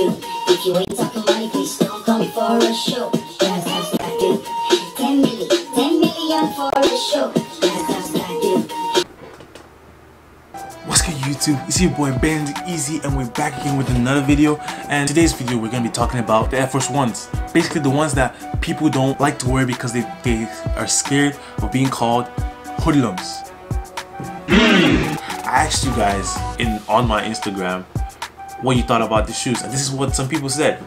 do. If you ain't talking money, please don't call me for a show. That's I do. 10 million, 10 million for a show. What's good YouTube? It's your boy Ben Easy and we're back again with another video and today's video we're to be talking about the Air Force Ones. Basically the ones that people don't like to wear because they, they are scared of being called hoodlums. Hmm. I asked you guys in on my Instagram what you thought about the shoes. And this is what some people said.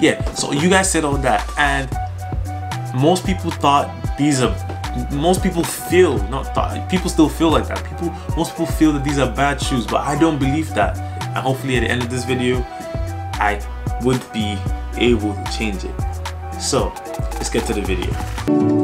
yeah so you guys said all that and most people thought these are most people feel not thought people still feel like that. People most people feel that these are bad shoes but i don't believe that. And hopefully at the end of this video i would be able to change it so let's get to the video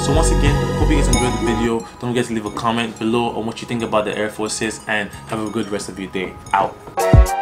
so once again hope you guys enjoyed the video don't forget to leave a comment below on what you think about the air forces and have a good rest of your day out.